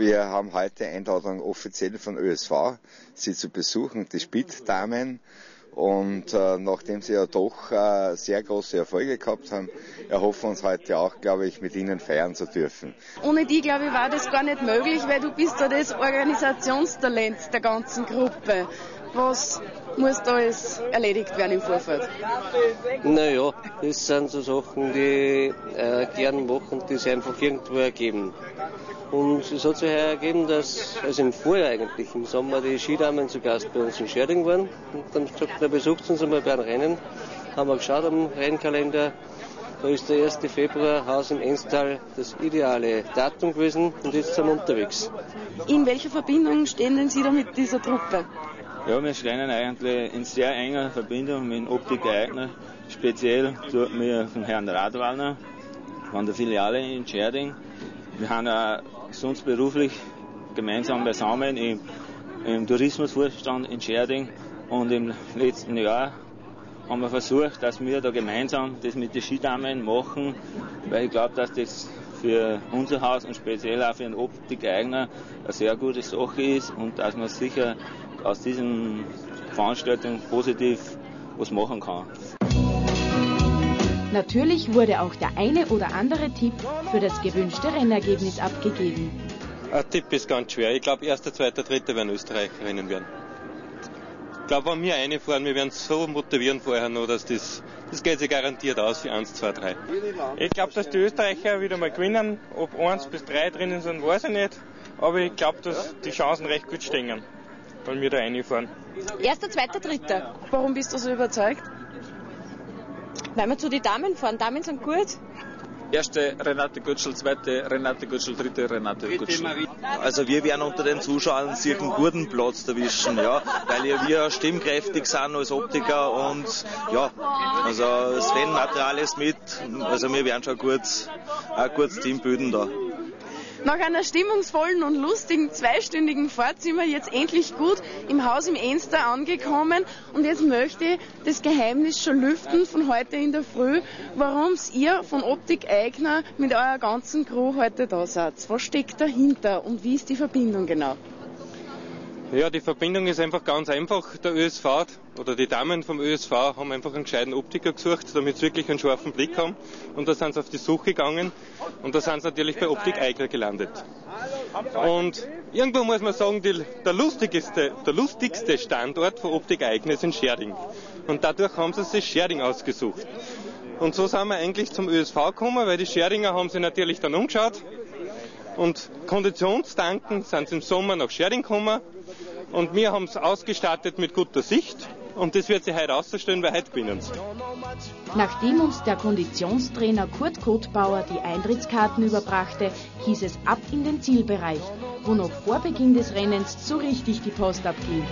Wir haben heute Einladung offiziell von ÖSV, sie zu besuchen, die Spittdamen. Und äh, nachdem sie ja doch äh, sehr große Erfolge gehabt haben, erhoffen wir uns heute auch, glaube ich, mit ihnen feiern zu dürfen. Ohne die, glaube ich, war das gar nicht möglich, weil du bist ja das Organisationstalent der ganzen Gruppe. Was muss da alles erledigt werden im Vorfeld? Naja, das sind so Sachen, die äh, gern machen, die sich einfach irgendwo ergeben. Und es hat sich ergeben, dass, also im Vorjahr eigentlich, im Sommer, die Skidamen zu Gast bei uns in Scherding waren. Und dann gesagt, na besucht uns einmal bei einem Rennen. Haben wir geschaut am Rennkalender. Da ist der 1. Februar, Haus im Enstal, das ideale Datum gewesen und jetzt sind wir unterwegs. In welcher Verbindung stehen denn Sie da mit dieser Truppe? Ja, wir stehen eigentlich in sehr enger Verbindung mit dem Optik-Eigner, speziell mit dem Herrn Radwallner von der Filiale in Scherding. Wir haben auch sonst beruflich gemeinsam beisammen im, im Tourismusvorstand in Scherding und im letzten Jahr haben wir versucht, dass wir da gemeinsam das mit den Skidamen machen, weil ich glaube, dass das für unser Haus und speziell auch für den Optikeigner eine sehr gute Sache ist und dass man sicher aus diesen Veranstaltungen positiv was machen kann. Natürlich wurde auch der eine oder andere Tipp für das gewünschte Rennergebnis abgegeben. Ein Tipp ist ganz schwer. Ich glaube, erster, zweiter, dritter werden Österreicherinnen werden. Ich glaube, wenn wir reinfahren, wir werden so motivieren vorher noch, dass das, das geht sich garantiert aus für 1, 2, 3. Ich glaube, dass die Österreicher wieder mal gewinnen. Ob 1 bis 3 drinnen sind, weiß ich nicht. Aber ich glaube, dass die Chancen recht gut stehen, wenn wir da reinfahren. Erster, zweiter, dritter. Warum bist du so überzeugt? Weil wir zu den Damen fahren. Damen sind gut. Erste Renate Götschel, zweite Renate Götschel, dritte Renate Götschel. Also wir werden unter den Zuschauern sich einen guten Platz erwischen, ja, weil ja wir stimmkräftig sind als Optiker und ja, also das Rennmaterial ist mit, also wir werden schon gut, ein gutes Team bilden da. Nach einer stimmungsvollen und lustigen zweistündigen Fahrt sind wir jetzt endlich gut im Haus im Enster angekommen und jetzt möchte ich das Geheimnis schon lüften von heute in der Früh, warum ihr von Optik Eigner mit eurer ganzen Crew heute da seid. Was steckt dahinter und wie ist die Verbindung genau? Ja, die Verbindung ist einfach ganz einfach. Der ÖSV oder die Damen vom ÖSV haben einfach einen gescheiten Optiker gesucht, damit sie wirklich einen scharfen Blick haben. Und da sind sie auf die Suche gegangen und da sind sie natürlich bei Optik Eigner gelandet. Und irgendwo muss man sagen, die, der, lustigste, der lustigste Standort für Optik Eigner ist in Scherding. Und dadurch haben sie sich Scherding ausgesucht. Und so sind wir eigentlich zum ÖSV gekommen, weil die Scherdinger haben sich natürlich dann umgeschaut. Und Konditionsdanken sind sie im Sommer nach Scherding gekommen und wir haben es ausgestattet mit guter Sicht. Und das wird sich heute auszustellen, weil heute gewinnen sie. Nachdem uns der Konditionstrainer Kurt Kotbauer die Eintrittskarten überbrachte, hieß es ab in den Zielbereich, wo noch vor Beginn des Rennens so richtig die Post abging.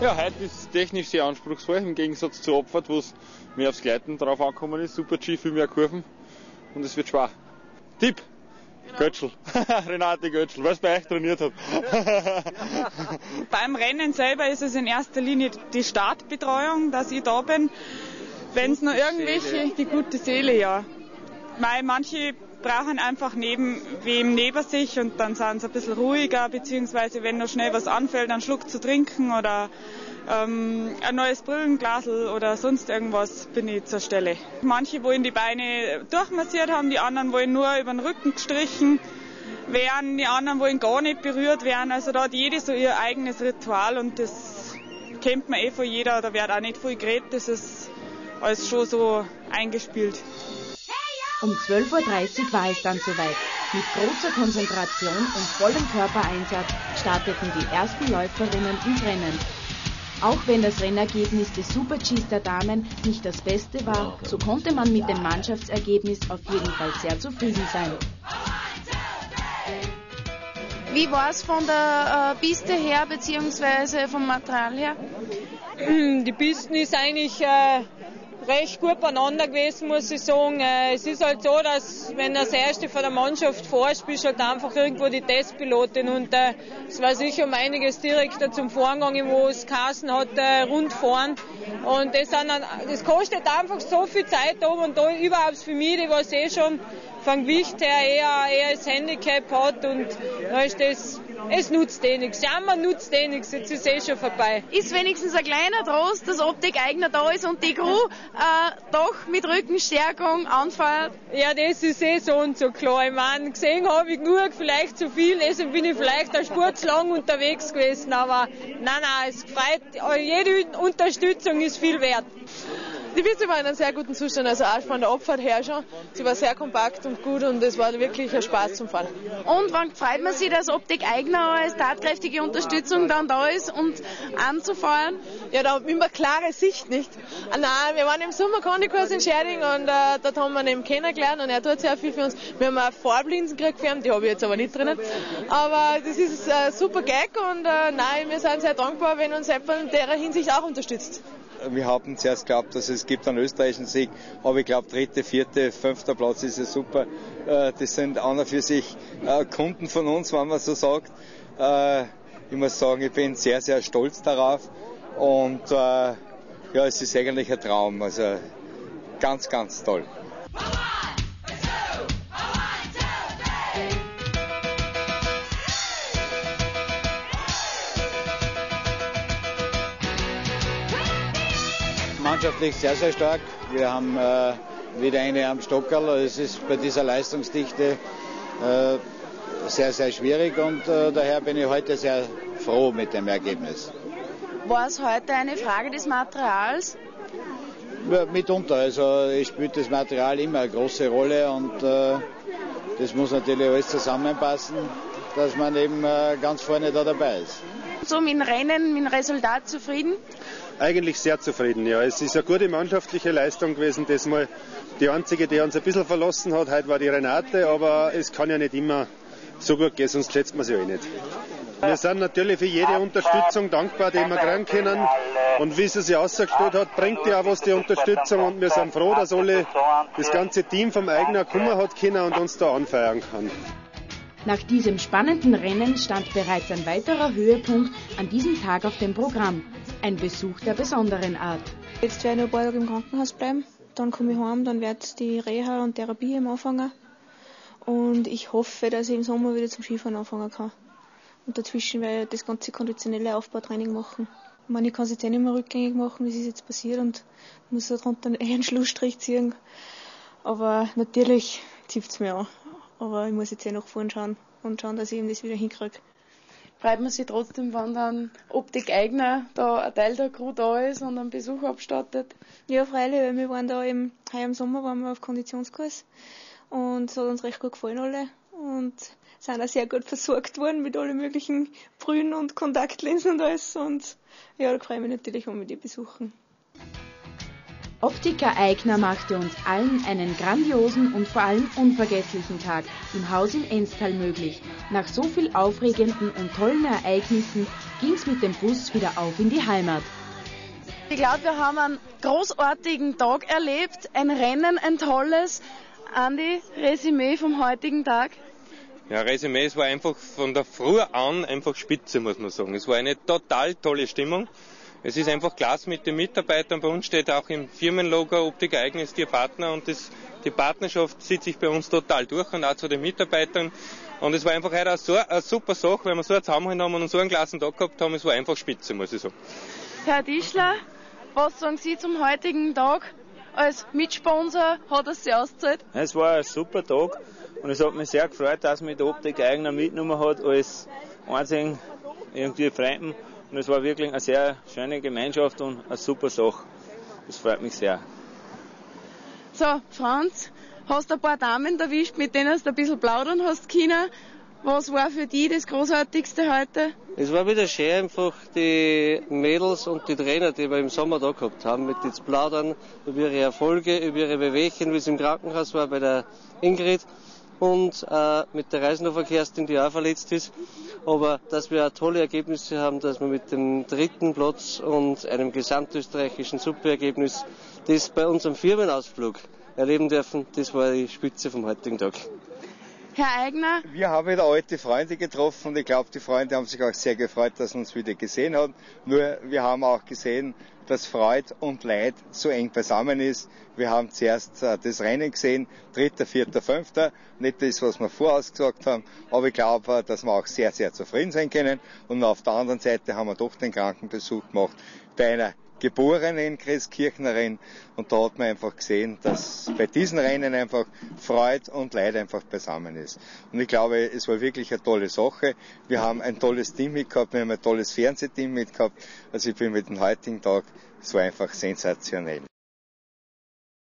Ja, heute ist es technisch sehr anspruchsvoll, im Gegensatz zur Abfahrt, wo es mehr aufs Gleiten drauf angekommen ist. Super G, viel mehr Kurven und es wird schwer. Tipp, Götschel. Renate Götschel, weil es bei euch trainiert hat. Beim Rennen selber ist es in erster Linie die Startbetreuung, dass ich da bin. Wenn es noch irgendwelche, die gute Seele, ja. Weil manche brauchen einfach neben wem neben sich und dann sind sie ein bisschen ruhiger, beziehungsweise wenn noch schnell was anfällt, einen Schluck zu trinken oder ähm, ein neues Brillenglasel oder sonst irgendwas bin ich zur Stelle. Manche wollen die Beine durchmassiert haben, die anderen wollen nur über den Rücken gestrichen werden, die anderen wollen gar nicht berührt werden. Also da hat jede so ihr eigenes Ritual und das kennt man eh von jeder, da wird auch nicht viel geredet, das ist alles schon so eingespielt. Um 12.30 Uhr war es dann soweit. Mit großer Konzentration und vollem Körpereinsatz starteten die ersten Läuferinnen ins Rennen. Auch wenn das Rennergebnis des Super-Gs der Damen nicht das beste war, so konnte man mit dem Mannschaftsergebnis auf jeden Fall sehr zufrieden sein. Wie war es von der äh, Piste her, beziehungsweise vom Material her? Die Pisten ist eigentlich äh, recht gut beieinander gewesen, muss ich sagen. Äh, es ist halt so, dass wenn das erste von der Mannschaft vorspielt, halt einfach irgendwo die Testpilotin und äh, es war sicher um einiges direkter zum Vorgang, wo es Kassen hat, äh, rundfahren. Und das, sind das kostet einfach so viel Zeit oben und da überhaupt für mich, die was eh schon vom Gewicht her eher, eher das Handicap hat und da ist das es nutzt eh nichts. Jammer nutzt eh nichts, jetzt ist eh schon vorbei. Ist wenigstens ein kleiner Trost, dass Optik-Eigner da ist und die Crew äh, doch mit Rückenstärkung anfeuert? Ja, das ist eh so und so klar. Ich meine, gesehen habe ich genug, vielleicht zu viel, deswegen bin ich vielleicht eine Spur zu lang unterwegs gewesen, aber nein, nein, es freut, jede Unterstützung ist viel wert. Die Piste war in einem sehr guten Zustand, also auch von der Abfahrt her schon. Sie war sehr kompakt und gut und es war wirklich ein Spaß zum Fahren. Und wann freut man sich, dass Optik Eigner als tatkräftige Unterstützung dann da ist und anzufahren? Ja, da haben wir immer klare Sicht, nicht? Ah, nein, wir waren im Sommerkondikurs in Scherding und äh, dort haben wir ihn kennengelernt und er tut sehr viel für uns. Wir haben auch Farblinsen gekriegt für ihn, die habe ich jetzt aber nicht drinnen. Aber das ist ein super Gag und äh, nein, wir sind sehr dankbar, wenn uns Apple in der Hinsicht auch unterstützt wir hatten zuerst geglaubt, dass es gibt einen österreichischen Sieg, aber ich glaube, dritte, vierte, fünfter Platz ist ja super. Äh, das sind an und für sich äh, Kunden von uns, wenn man so sagt. Äh, ich muss sagen, ich bin sehr, sehr stolz darauf und ja, es ist eigentlich ein Traum. Also ganz, ganz toll. Mannschaftlich sehr, sehr stark. Wir haben äh, wieder eine am Stockerl. Es ist bei dieser Leistungsdichte äh, sehr, sehr schwierig und äh, daher bin ich heute sehr froh mit dem Ergebnis. War es heute eine Frage des Materials? Ja, mitunter. Also es spielt das Material immer eine große Rolle und äh, das muss natürlich alles zusammenpassen, dass man eben äh, ganz vorne da dabei ist. So mit dem Rennen, mit dem Resultat zufrieden? eigentlich sehr zufrieden. Ja, es ist eine gute mannschaftliche Leistung gewesen. Das mal die einzige, die uns ein bisschen verlassen hat, heute war die Renate, aber es kann ja nicht immer so gut gehen, sonst schätzt man sie ja eh nicht. Wir sind natürlich für jede Unterstützung dankbar, die wir kriegen können. Und wie sie sich ausgestellt hat, bringt die auch was, die Unterstützung. Und wir sind froh, dass alle das ganze Team vom eigenen Kummer hat können und uns da anfeiern kann. Nach diesem spannenden Rennen stand bereits ein weiterer Höhepunkt an diesem Tag auf dem Programm. Ein Besuch der besonderen Art. Jetzt werde ich ein paar Tage im Krankenhaus bleiben, dann komme ich heim, dann wird die Reha und Therapie im anfangen. Und ich hoffe, dass ich im Sommer wieder zum Skifahren anfangen kann. Und dazwischen werde ich das ganze konditionelle Aufbautraining machen. Ich meine, ich kann es jetzt eh nicht mehr rückgängig machen, es ist jetzt passiert und muss darunter einen Schlussstrich ziehen. Aber natürlich zieht es mir an. Aber ich muss jetzt eh nach vorn schauen und schauen, dass ich ihm das wieder hinkriege freut man sich trotzdem, wenn dann Optik-Eigner da ein Teil der Crew da ist und einen Besuch abstattet? Ja, freilich, weil wir waren da im, heuer im Sommer waren wir auf Konditionskurs und es hat uns recht gut gefallen alle und sind auch sehr gut versorgt worden mit allen möglichen Brühen und Kontaktlinsen und alles und ja, da freue ich mich natürlich, wenn wir die besuchen. Optiker Eigner machte uns allen einen grandiosen und vor allem unvergesslichen Tag im Haus in Enstal möglich. Nach so viel aufregenden und tollen Ereignissen ging's mit dem Bus wieder auf in die Heimat. Ich glaube, wir haben einen großartigen Tag erlebt, ein Rennen, ein tolles. Andi, Resümee vom heutigen Tag? Ja, Resümee, es war einfach von der Früh an einfach spitze, muss man sagen. Es war eine total tolle Stimmung. Es ist einfach klasse mit den Mitarbeitern. Bei uns steht auch im Firmenlogo Optik Eigen ist Ihr Partner und das, die Partnerschaft zieht sich bei uns total durch und auch zu den Mitarbeitern. Und es war einfach heute so eine super Sache, weil wir so einen Zusammenhalt haben und so einen klassen Tag gehabt haben. Es war einfach spitze, muss ich sagen. Herr Tischler, was sagen Sie zum heutigen Tag? Als Mitsponsor hat es sich ausgezahlt? Es war ein super Tag und es hat mich sehr gefreut, dass mich die Optik Eigener mitgenommen hat als einzigen irgendwie Fremden und es war wirklich eine sehr schöne Gemeinschaft und eine super Sache. Das freut mich sehr. So, Franz, hast ein paar Damen erwischt, mit denen du ein bisschen plaudern hast können. Was war für dich das Großartigste heute? Es war wieder schön, einfach die Mädels und die Trainer, die wir im Sommer da gehabt haben, mit jetzt plaudern über ihre Erfolge, über ihre Bewegchen, wie es im Krankenhaus war bei der Ingrid und äh, mit der Kerstin, die auch verletzt ist. Aber dass wir tolle Ergebnisse haben, dass wir mit dem dritten Platz und einem gesamtösterreichischen Superergebnis das bei unserem Firmenausflug erleben dürfen, das war die Spitze vom heutigen Tag. Herr Eigner? Wir haben wieder alte Freunde getroffen und ich glaube, die Freunde haben sich auch sehr gefreut, dass man uns wieder gesehen haben. Nur wir haben auch gesehen, dass Freude und Leid so eng beisammen ist. Wir haben zuerst äh, das Rennen gesehen, dritter, vierter, fünfter, nicht das, was wir vorausgesagt haben, aber ich glaube, äh, dass wir auch sehr, sehr zufrieden sein können. Und auf der anderen Seite haben wir doch den Krankenbesuch gemacht bei einer geborenen Christkirchnerin und da hat man einfach gesehen, dass bei diesen Rennen einfach Freude und Leid einfach beisammen ist. Und ich glaube, es war wirklich eine tolle Sache. Wir haben ein tolles Team mitgehabt, wir haben ein tolles Fernsehteam mitgehabt. Also ich bin mit dem heutigen Tag so einfach sensationell.